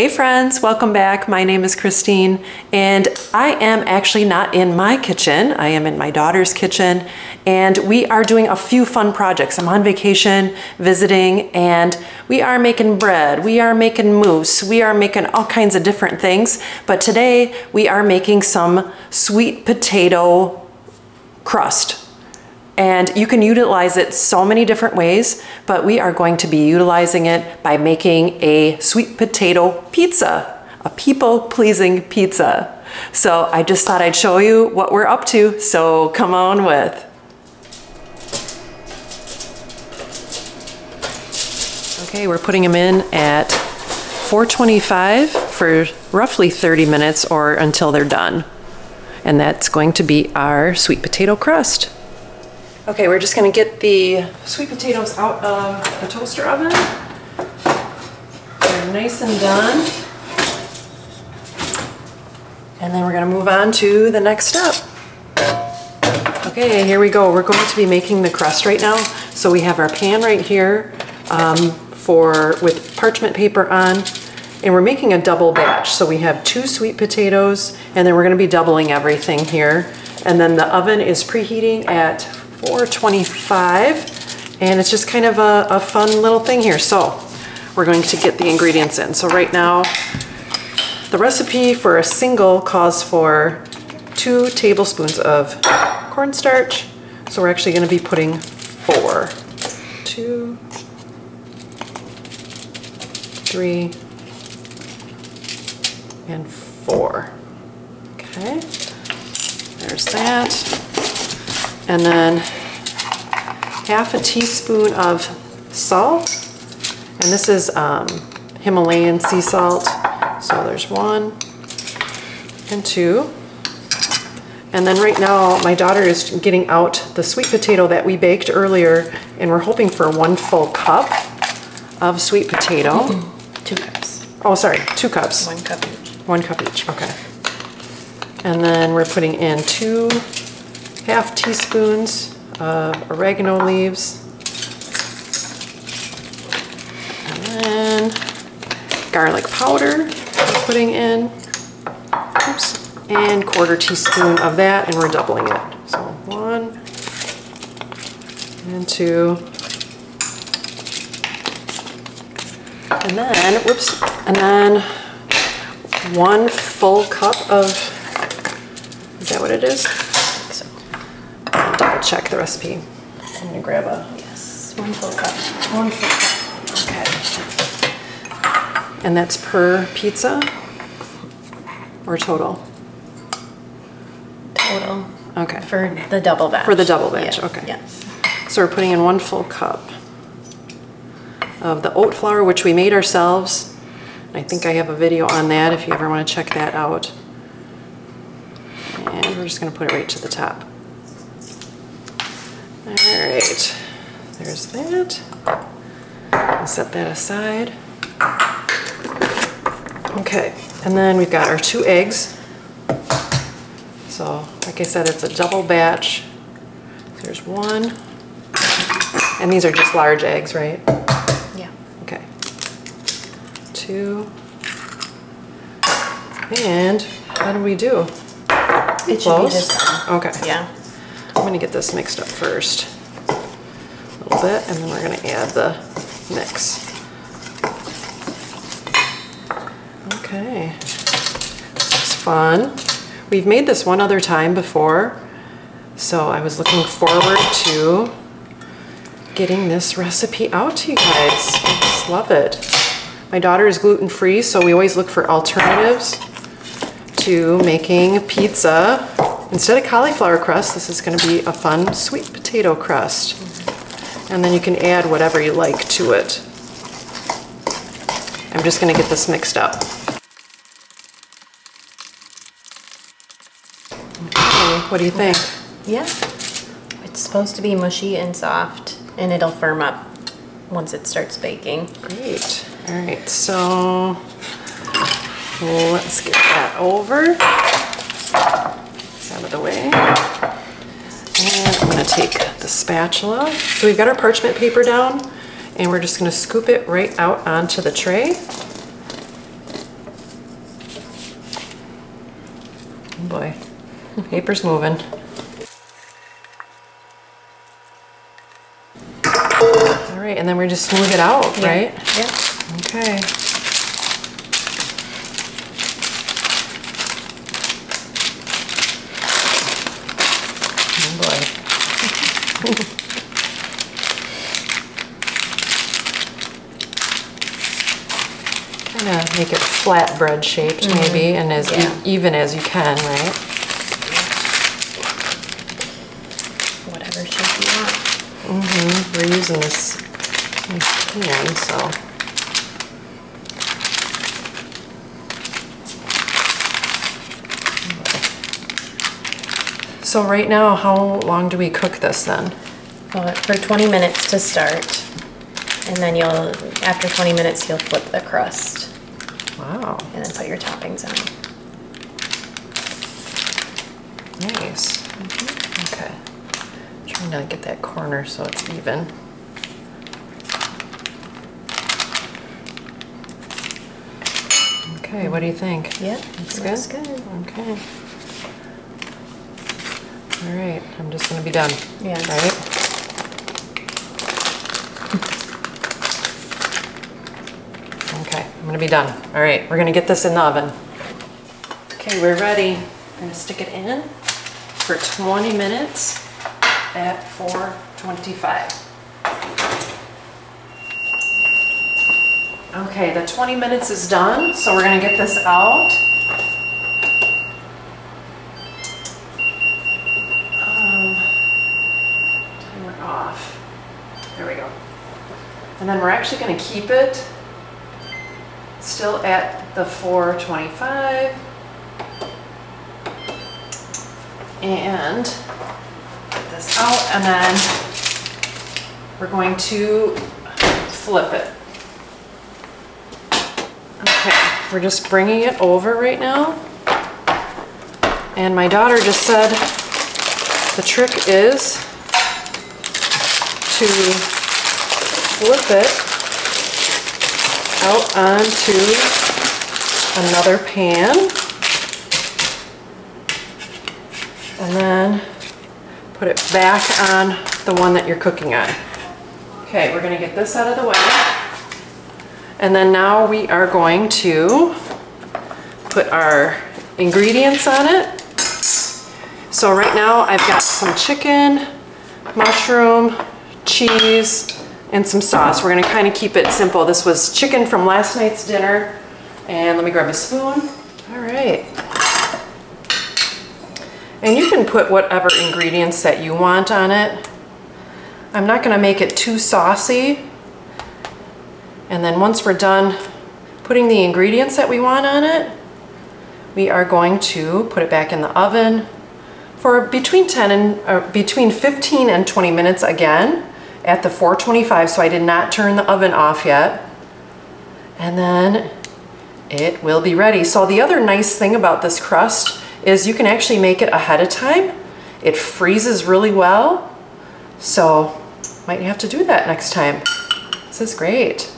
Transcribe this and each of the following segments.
Hey friends, welcome back. My name is Christine and I am actually not in my kitchen. I am in my daughter's kitchen and we are doing a few fun projects. I'm on vacation visiting and we are making bread, we are making mousse, we are making all kinds of different things. But today we are making some sweet potato crust and you can utilize it so many different ways, but we are going to be utilizing it by making a sweet potato pizza, a people pleasing pizza. So I just thought I'd show you what we're up to, so come on with. Okay, we're putting them in at 425 for roughly 30 minutes or until they're done. And that's going to be our sweet potato crust. Okay, we're just gonna get the sweet potatoes out of the toaster oven. They're nice and done. And then we're gonna move on to the next step. Okay, here we go. We're going to be making the crust right now. So we have our pan right here um, for with parchment paper on, and we're making a double batch. So we have two sweet potatoes, and then we're gonna be doubling everything here. And then the oven is preheating at 425 and it's just kind of a, a fun little thing here. So we're going to get the ingredients in. So right now, the recipe for a single calls for two tablespoons of cornstarch. So we're actually gonna be putting four, two, three, and four. Okay, there's that and then half a teaspoon of salt. And this is um, Himalayan sea salt. So there's one and two. And then right now, my daughter is getting out the sweet potato that we baked earlier, and we're hoping for one full cup of sweet potato. Two cups. Oh, sorry, two cups. One cup each. One cup each, okay. And then we're putting in two half teaspoons of oregano leaves. And then garlic powder we're putting in. Oops. And quarter teaspoon of that and we're doubling it. So one and two. And then, whoops, and then one full cup of, is that what it is? Check the recipe. I'm gonna grab a. Yes, one full cup. One full cup. Okay. And that's per pizza or total? Total. Okay. For the double batch. For the double batch, Yeah, okay. Yes. So we're putting in one full cup of the oat flour, which we made ourselves. I think I have a video on that if you ever want to check that out. And we're just going to put it right to the top. All right, there's that. I'll set that aside. Okay, and then we've got our two eggs. So, like I said, it's a double batch. There's one. And these are just large eggs, right? Yeah. Okay. Two. And what do we do? It should be this one. Okay. Yeah. Gonna get this mixed up first. A little bit, and then we're gonna add the mix. Okay. Is fun. We've made this one other time before, so I was looking forward to getting this recipe out to you guys. I just love it. My daughter is gluten-free, so we always look for alternatives to making pizza. Instead of cauliflower crust, this is gonna be a fun sweet potato crust. And then you can add whatever you like to it. I'm just gonna get this mixed up. Okay, what do you think? Yeah. It's supposed to be mushy and soft, and it'll firm up once it starts baking. Great. All right, so let's get that over away. And I'm gonna take the spatula. So we've got our parchment paper down and we're just gonna scoop it right out onto the tray. Oh boy, paper's moving. All right, and then we're just smooth it out, yeah. right? Yeah. Okay. Kind of make it flatbread shaped maybe and as e- even as you can, right? Whatever shape you want. Mm-hmm. We're using this pan, so. So right now, how long do we cook this then? Well, for 20 minutes to start. And then you'll, after 20 minutes, you'll flip the crust Wow, and then put your toppings on. nice. Mm-hmm. Okay. Trying to get that corner so it's even. Okay, what do you think? Yep, Looks looks good? good. Okay. All right, I'm just gonna be done. Yes. Right? Okay, I'm gonna be done. All right, we're gonna get this in the oven. Okay, we're ready. I'm gonna stick it in for 20 minutes at 425. Okay, the 20 minutes is done, so we're gonna get this out. Um, Timer off. There we go. And then we're actually gonna keep it still at the 425. And get this out and then we're going to flip it. Okay, we're just bringing it over right now. And my daughter just said the trick is to flip it out onto another pan. And then put it back on the one that you're cooking on. Okay, we're gonna get this out of the way. And then now we are going to put our ingredients on it. So right now I've got some chicken, mushroom, cheese, and some sauce. We're gonna kind of keep it simple. This was chicken from last night's dinner. And let me grab a spoon. All right. And you can put whatever ingredients that you want on it. I'm not gonna make it too saucy. And then once we're done putting the ingredients that we want on it, we are going to put it back in the oven for between 10 and or between 15 and 20 minutes again at the 425 so I did not turn the oven off yet. And then it will be ready. So the other nice thing about this crust is you can actually make it ahead of time. It freezes really well. So might have to do that next time. This is great.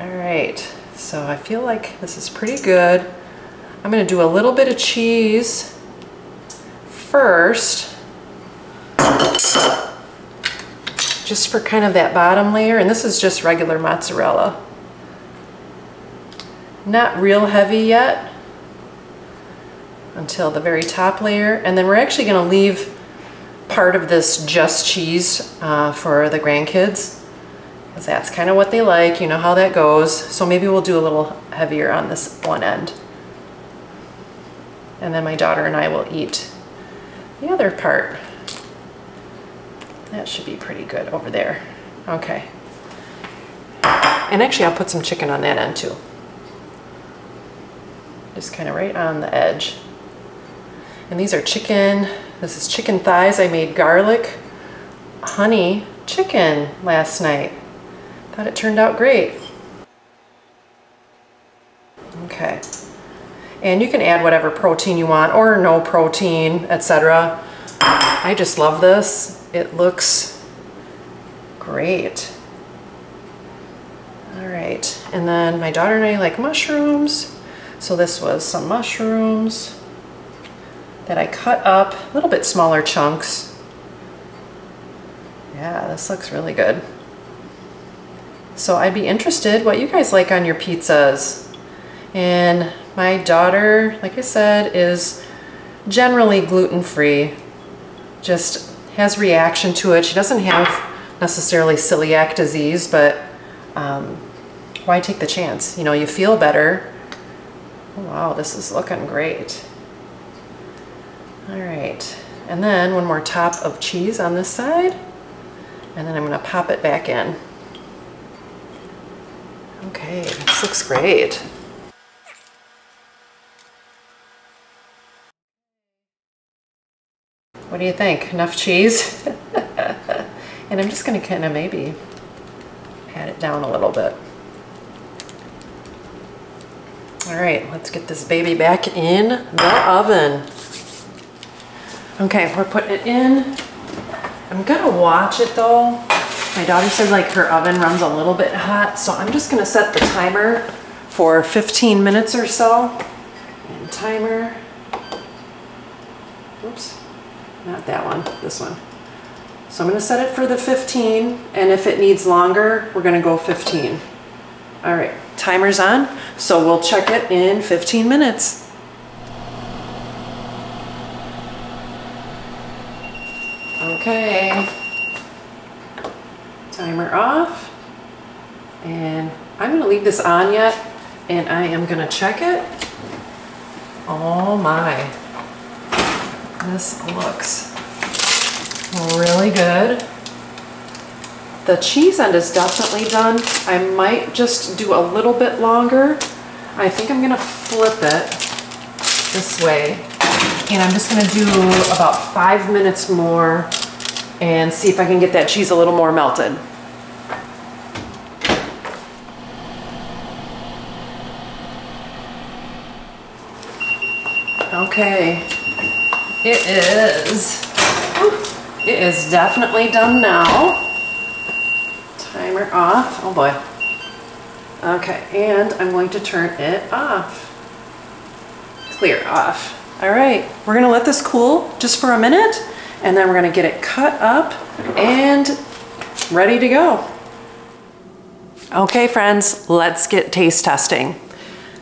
All right. So I feel like this is pretty good. I'm gonna do a little bit of cheese first, just for kind of that bottom layer, and this is just regular mozzarella. Not real heavy yet until the very top layer, and then we're actually gonna leave part of this just cheese uh, for the grandkids, because that's kind of what they like, you know how that goes. So maybe we'll do a little heavier on this one end. And then my daughter and I will eat the other part. That should be pretty good over there. Okay. And actually I'll put some chicken on that end too. Just kind of right on the edge. And these are chicken, this is chicken thighs. I made garlic, honey, chicken last night. Thought it turned out great. Okay. And you can add whatever protein you want or no protein, etc. I just love this. It looks great. All right, and then my daughter and I like mushrooms. So this was some mushrooms. that I cut up a little bit smaller chunks. Yeah, this looks really good. So I'd be interested what you guys like on your pizzas. And my daughter, like I said, is generally gluten-free. Just has reaction to it. She doesn't have necessarily celiac disease, but um, why take the chance? You know, you feel better. Oh, wow, this is looking great. All right, and then one more top of cheese on this side, and then I'm gonna pop it back in. Okay, this looks great. What do you think? Enough cheese? and I'm just gonna kind of maybe pat it down a little bit. All right, let's get this baby back in the oven. Okay, we're putting it in. I'm gonna watch it though. My daughter said like her oven runs a little bit hot, so I'm just gonna set the timer for 15 minutes or so. And timer, oops, not that one, this one. So I'm gonna set it for the 15, and if it needs longer, we're gonna go 15. All right, timer's on, so we'll check it in 15 minutes. Okay, timer off, and I'm gonna leave this on yet, and I am gonna check it. Oh my, this looks really good. The cheese end is definitely done. I might just do a little bit longer. I think I'm gonna flip it this way. And I'm just gonna do about five minutes more and see if I can get that cheese a little more melted. Okay, it is. It is definitely done now. Timer off. Oh boy. Okay, and I'm going to turn it off. Clear off. All right, we're gonna let this cool just for a minute, and then we're gonna get it cut up and ready to go. Okay, friends, let's get taste testing.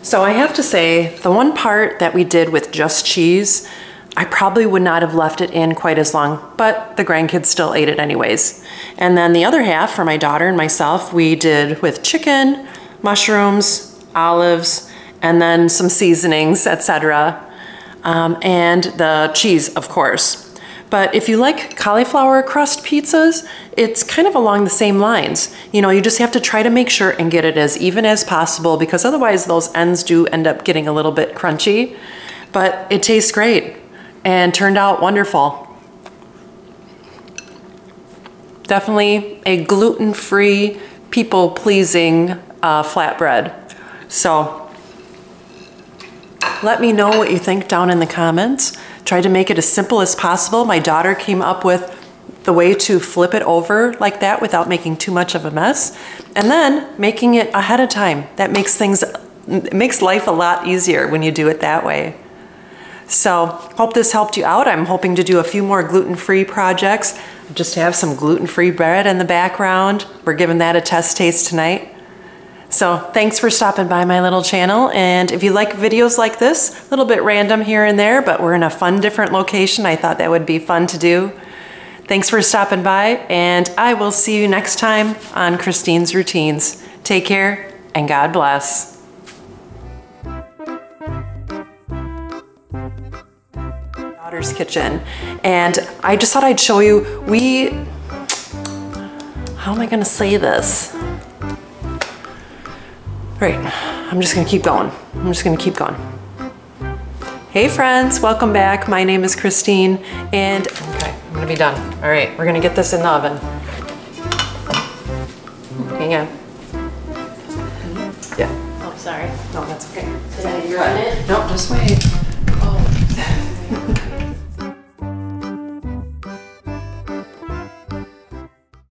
So I have to say, the one part that we did with just cheese I probably would not have left it in quite as long, but the grandkids still ate it anyways. And then the other half for my daughter and myself, we did with chicken, mushrooms, olives, and then some seasonings, etc. Um, and the cheese, of course. But if you like cauliflower crust pizzas, it's kind of along the same lines. You know, you just have to try to make sure and get it as even as possible because otherwise those ends do end up getting a little bit crunchy. But it tastes great and turned out wonderful. Definitely a gluten-free, people-pleasing uh, flatbread. So let me know what you think down in the comments. Try to make it as simple as possible. My daughter came up with the way to flip it over like that without making too much of a mess. And then making it ahead of time. That makes things, makes life a lot easier when you do it that way. So hope this helped you out. I'm hoping to do a few more gluten-free projects. Just have some gluten-free bread in the background. We're giving that a test taste tonight. So thanks for stopping by my little channel. And if you like videos like this, a little bit random here and there, but we're in a fun different location, I thought that would be fun to do. Thanks for stopping by and I will see you next time on Christine's Routines. Take care and God bless. Daughter's kitchen. And I just thought I'd show you, we, how am I gonna say this? Right, I'm just gonna keep going. I'm just gonna keep going. Hey friends, welcome back. My name is Christine and, okay, I'm gonna be done. All right, we're gonna get this in the oven. Hang on. Yeah. Oh, sorry. No, that's okay. Is that your it? No, just wait.